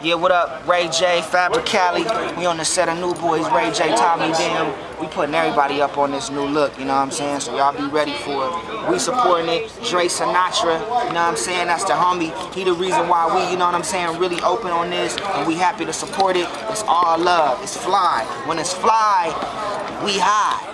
Yeah, what up? Ray J, Fabricali. We on the set of New Boyz. Ray J, Tie Me Down. We putting everybody up on this new look, you know what I'm saying? So y'all be ready for it. We supporting it. Dre Sinatra, you know what I'm saying? That's the homie. He the reason why we, you know what I'm saying, really open on this. And we happy to support it. It's all love. It's fly. When it's fly, we high.